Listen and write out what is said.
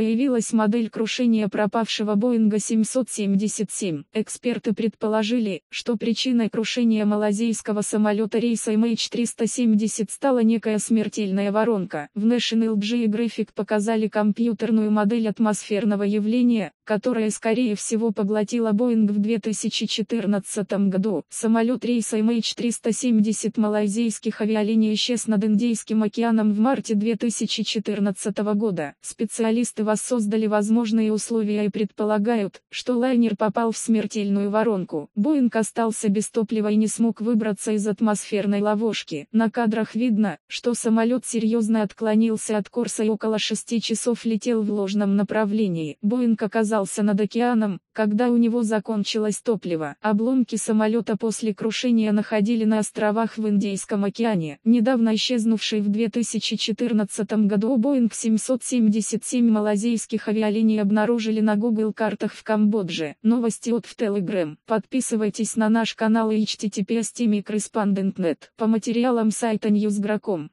появилась модель крушения пропавшего Боинга 777. Эксперты предположили, что причиной крушения малазийского самолета рейса MH370 стала некая смертельная воронка. В National Geographic показали компьютерную модель атмосферного явления, которая скорее всего поглотила Боинг в 2014 году. Самолет рейса MH370 малайзийских авиалиний исчез над Индийским океаном в марте 2014 года. Специалисты воссоздали возможные условия и предполагают, что лайнер попал в смертельную воронку. Боинг остался без топлива и не смог выбраться из атмосферной ловушки. На кадрах видно, что самолет серьезно отклонился от курса и около 6 часов летел в ложном направлении. Боинг оказался над океаном, когда у него закончилось топливо. Обломки самолета после крушения находили на островах в Индийском океане. Недавно исчезнувший в 2014 году Boeing 777 малазийских авиалиний обнаружили на Google картах в Камбодже. Новости от в Telegram. Подписывайтесь на наш канал и https По материалам сайта Newsgro.com.